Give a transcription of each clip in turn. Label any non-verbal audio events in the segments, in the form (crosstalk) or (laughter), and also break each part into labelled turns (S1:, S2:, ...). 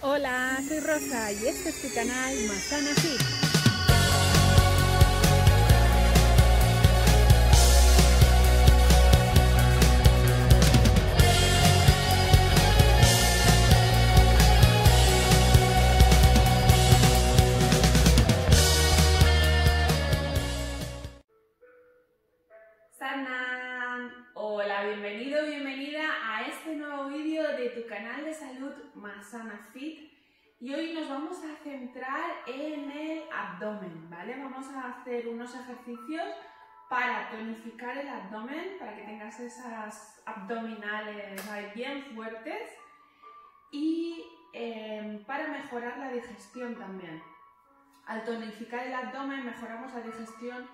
S1: Hola, soy Rosa y este es tu canal Masana Fit.
S2: Canal de salud Masana Fit. Y hoy nos vamos a centrar en el abdomen, ¿vale? Vamos a hacer unos ejercicios para tonificar el abdomen, para que tengas esas abdominales bien fuertes y eh, para mejorar la digestión también. Al tonificar el abdomen mejoramos la digestión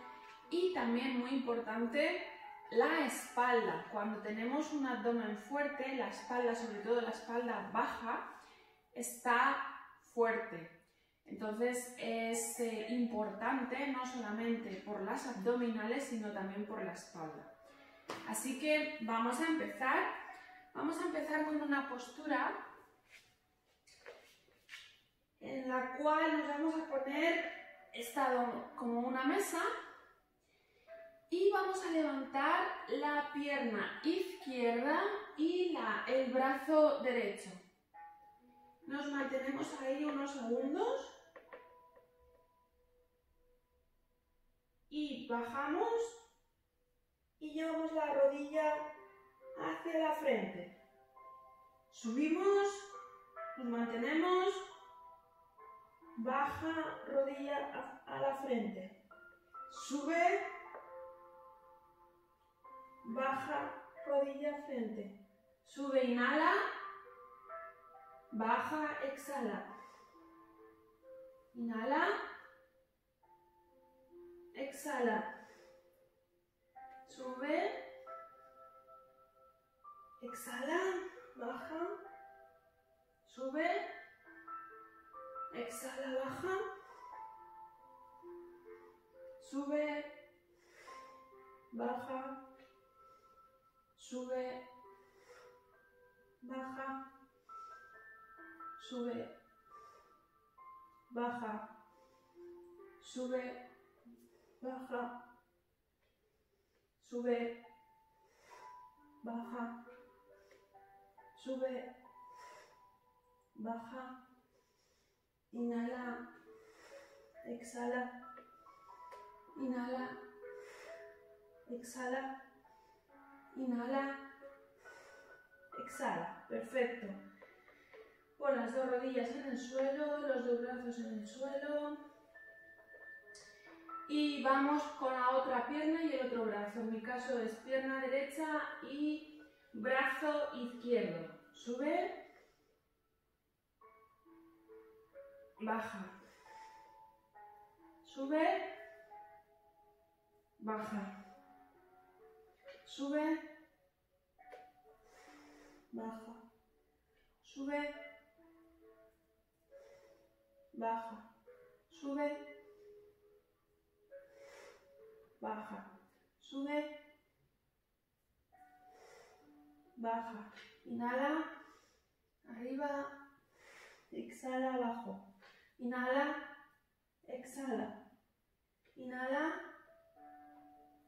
S2: y también muy importante la espalda. Cuando tenemos un abdomen fuerte, la espalda, sobre todo la espalda baja, está fuerte. Entonces es eh, importante no solamente por las abdominales, sino también por la espalda. Así que vamos a empezar. Vamos a empezar con una postura en la cual nos vamos a poner estado como una mesa y vamos a levantar la pierna izquierda y la, el brazo derecho. Nos mantenemos ahí unos segundos. Y bajamos y llevamos la rodilla hacia la frente. Subimos, nos mantenemos, baja rodilla a, a la frente. Sube, baja rodilla frente. Sube, inhala, baja, exhala. Inhala, exhala. Sube, exhala, baja, sube, exhala, baja, sube, baja, sube, baja, sube, baja, sube, baja, sube, baja, sube, baja, inhala, exhala, inhala, exhala, inhala, exhala, perfecto. Pon las dos rodillas en el suelo, los dos brazos en el suelo. Y vamos con la otra pierna y el otro brazo. En mi caso es pierna derecha y brazo izquierdo. Sube. Baja. Sube. Baja. Sube. Baja. Sube. Baja, sube, baja, sube, baja, inhala, arriba, exhala, abajo, inhala, exhala, inhala,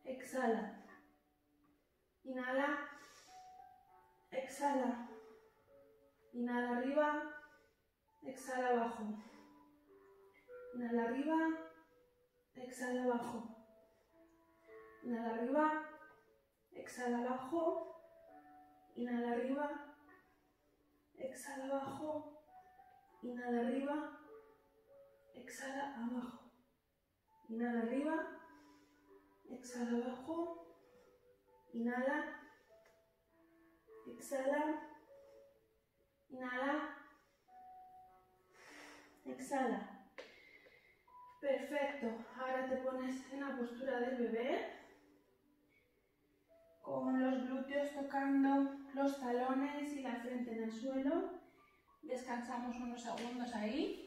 S2: exhala, inhala, exhala, inhala arriba, exhala abajo. Inhala arriba, exhala abajo. Inhala arriba, exhala abajo. Inhala arriba, exhala abajo. Inhala arriba, exhala abajo. Inhala arriba, exhala abajo. Inhala, exhala, inhala, exhala. Perfecto, ahora te pones en la postura del bebé, con los glúteos tocando los talones y la frente en el suelo. Descansamos unos segundos ahí.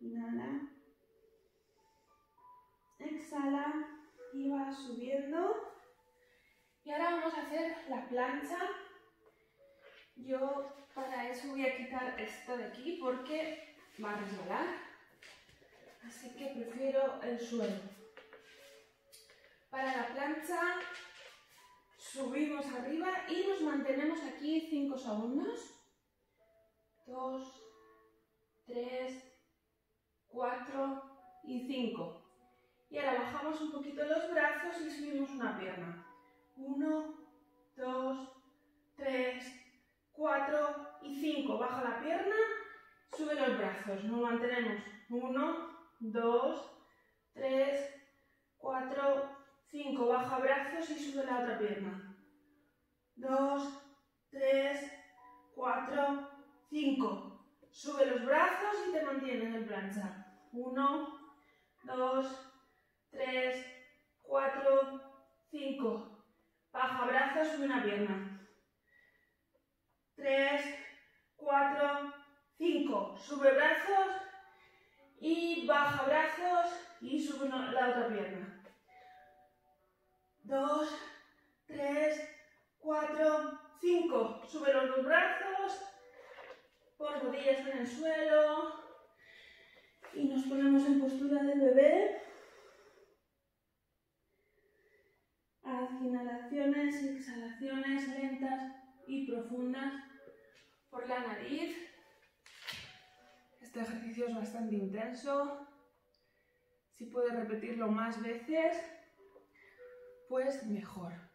S2: Inhala. Exhala y va subiendo. Y ahora vamos a hacer la plancha. Yo para eso voy a quitar esto de aquí porque va a resbalar. Así que prefiero el suelo. Para la plancha subimos arriba y nos mantenemos aquí 5 segundos. 2, 3, 4 y 5. Y ahora bajamos un poquito los brazos y subimos una pierna. 1, 2, 3, 4 y 5. Baja la pierna, sube los brazos. Nos mantenemos. 1, 2, 3, 4, 5. Baja brazos y sube la otra pierna. 2, 3, 4, 5. Sube los brazos y te mantienes en plancha. 1, 2, 3, 4, 5. Baja brazos, sube una pierna. 3, 4, 5. Sube brazos y baja brazos y sube la otra pierna. 2, 3, 4, 5. Sube los dos brazos, por rodillas en el suelo y nos ponemos en postura de bebé. Haz inhalaciones exhalaciones lentas y profundas por la nariz. Este ejercicio es bastante intenso. Si puedes repetirlo más veces, pues mejor.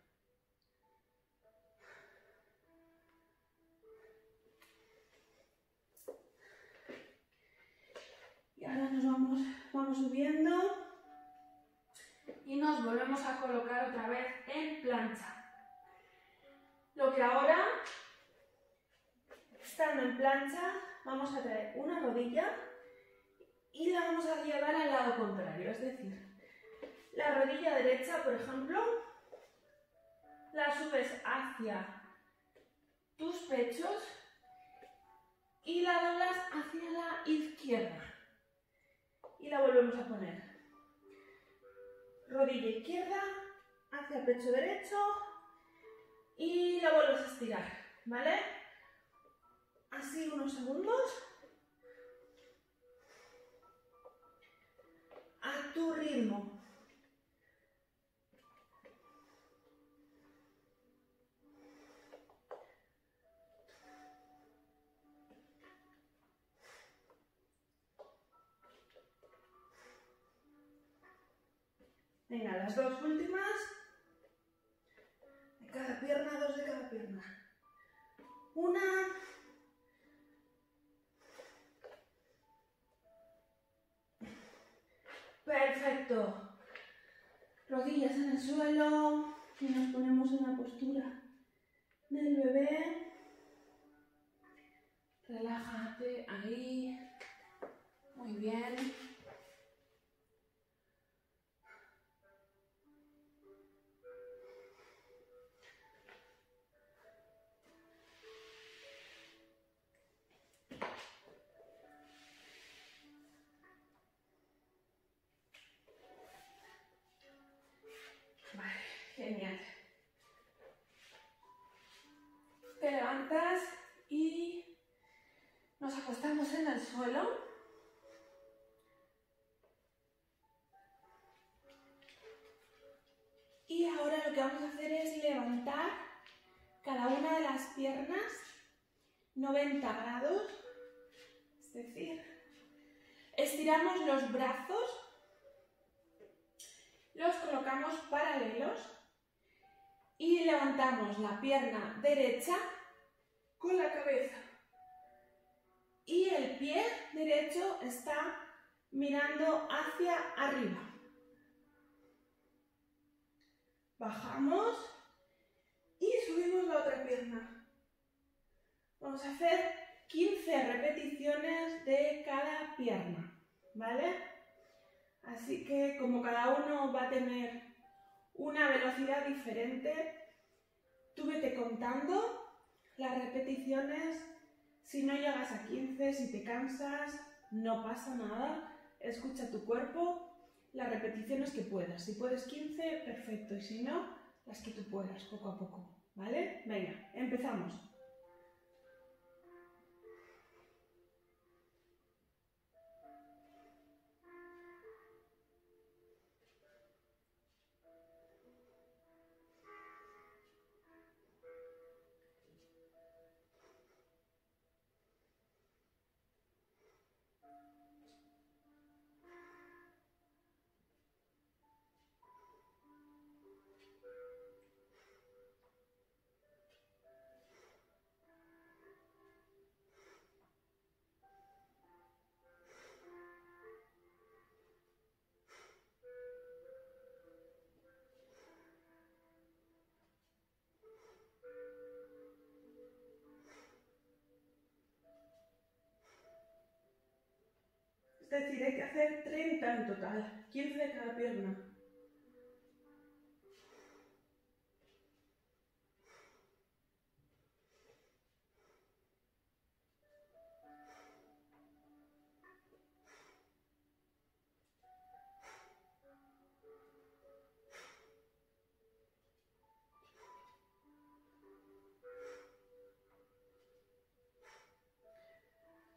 S2: Vamos, vamos subiendo y nos volvemos a colocar otra vez en plancha. Lo que ahora, estando en plancha, vamos a traer una rodilla y la vamos a llevar al lado contrario, es decir, la rodilla derecha, por ejemplo, la subes hacia tus pechos y la doblas hacia la izquierda y la volvemos a poner rodilla izquierda hacia el pecho derecho y la vuelves a estirar, ¿vale? Así unos segundos. A tu ritmo. Venga, las dos últimas. De cada pierna, dos de cada pierna. Una. Perfecto. Rodillas en el suelo y nos ponemos en la postura del bebé. Relájate ahí. Muy bien. Acostamos en el suelo. Y ahora lo que vamos a hacer es levantar cada una de las piernas 90 grados. Es decir, estiramos los brazos, los colocamos paralelos y levantamos la pierna derecha con la cabeza y el pie derecho está mirando hacia arriba. Bajamos y subimos la otra pierna. Vamos a hacer 15 repeticiones de cada pierna, ¿vale? Así que como cada uno va a tener una velocidad diferente, tú vete contando las repeticiones si no llegas a 15, si te cansas, No pasa nada, escucha tu cuerpo, las repeticiones que puedas. Si puedes 15, perfecto, y si no, las que tú puedas, poco a poco. ¿Vale? Venga, empezamos. Decir, hay que hacer 30 en total, 15 de cada pierna.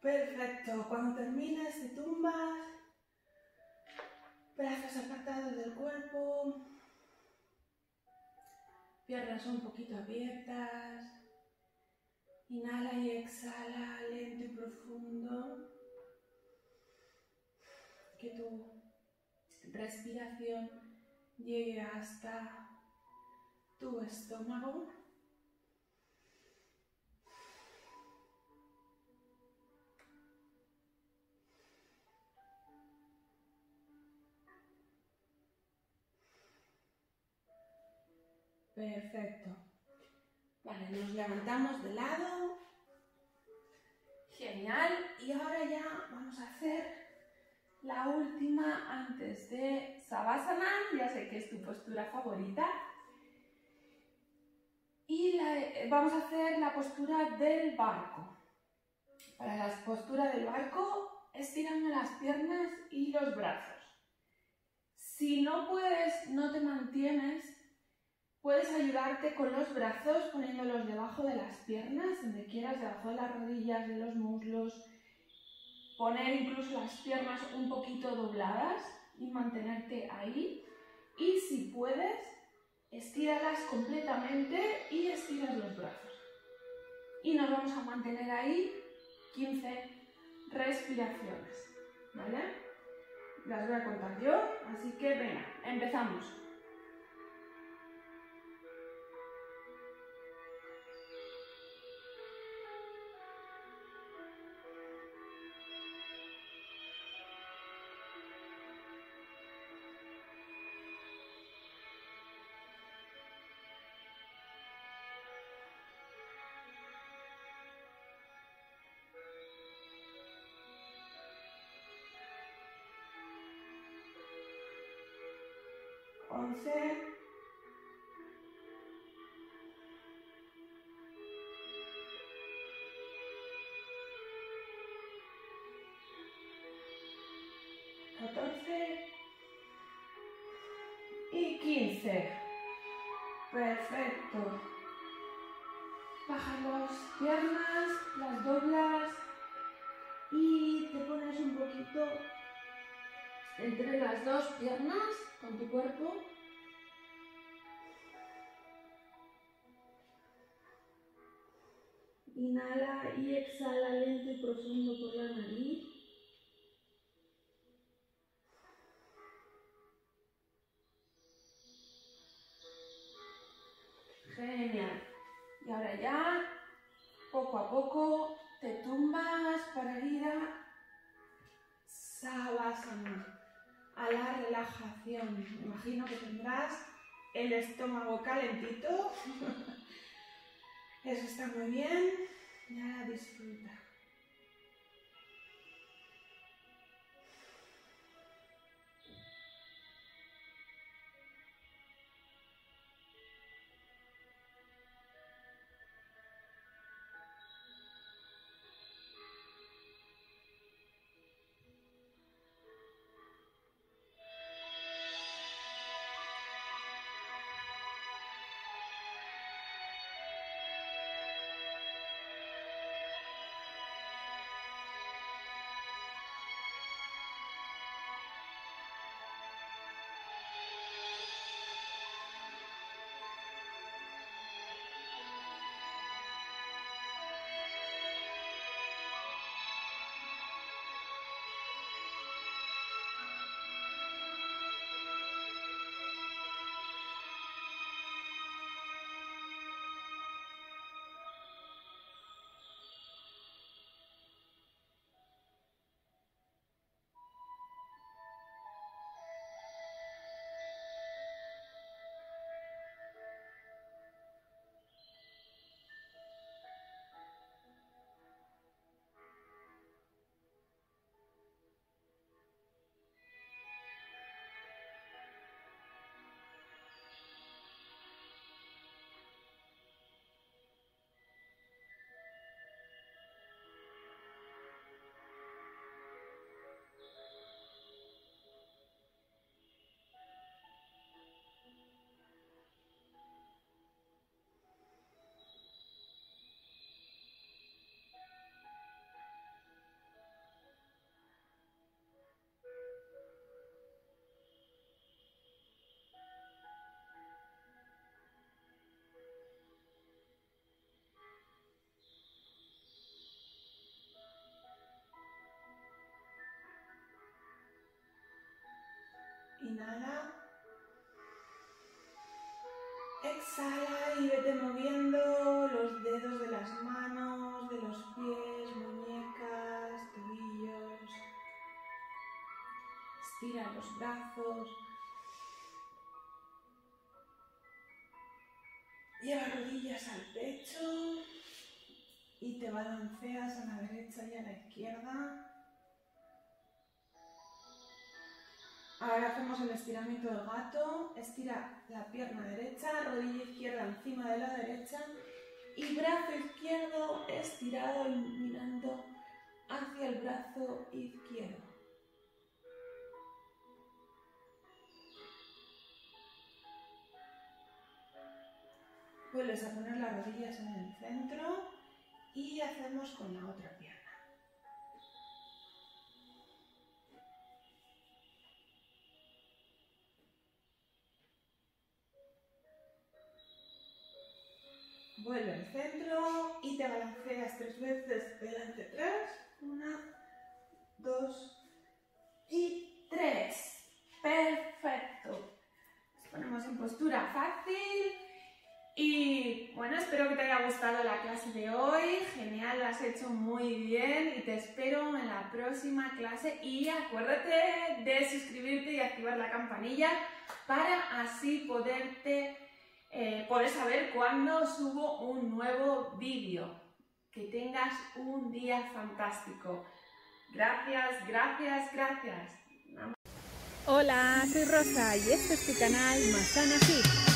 S2: Perfecto, cuando termines te tumbas, brazos apartados del cuerpo, piernas un poquito abiertas, inhala y exhala lento y profundo, que tu respiración llegue hasta tu estómago. Perfecto. Vale, nos levantamos de lado. Genial. Y ahora ya vamos a hacer la última antes de Savasana. Ya sé que es tu postura favorita. Y vamos a hacer la postura del barco. Para la postura del barco, estirando las piernas y los brazos. Si no puedes, no te mantienes, Puedes ayudarte con los brazos poniéndolos debajo de las piernas, donde quieras, debajo de las rodillas, de los muslos. Poner incluso las piernas un poquito dobladas y mantenerte ahí. Y si puedes, estíralas completamente y estiras los brazos. Y nos vamos a mantener ahí 15 respiraciones. ¿Vale? Las voy a contar yo, así que venga, empezamos. 11, catorce y quince. Perfecto. Bajas las piernas, las doblas y te pones un poquito entre las dos piernas tu cuerpo. Inhala y exhala lento y profundo por la nariz. Genial. Y ahora ya, poco a poco, te tumbas para ir a Savasana relajación. Me imagino que tendrás el estómago calentito. (laughs) Eso está muy bien. Ya disfruta. Exhala y vete moviendo los dedos de las manos, de los pies, muñecas, tobillos. Estira los brazos. Lleva rodillas al pecho y te balanceas a la derecha y a la izquierda. Ahora hacemos el estiramiento del gato. Estira la pierna derecha, rodilla izquierda encima de la derecha y brazo izquierdo estirado mirando hacia el brazo izquierdo. Vuelves a poner las rodillas en el centro y hacemos con la otra Vuelve al centro y te balanceas tres veces delante atrás. Una, dos y tres. Perfecto. Nos ponemos en postura fácil. Y bueno, espero que te haya gustado la clase de hoy. Genial, lo has hecho muy bien y te espero en la próxima clase. Y acuérdate de suscribirte y activar la campanilla para así poderte eh, saber cuándo subo un nuevo vídeo. Que tengas un día fantástico. Gracias, gracias, gracias.
S1: Hola, soy Rosa y este es tu canal Masana Fit.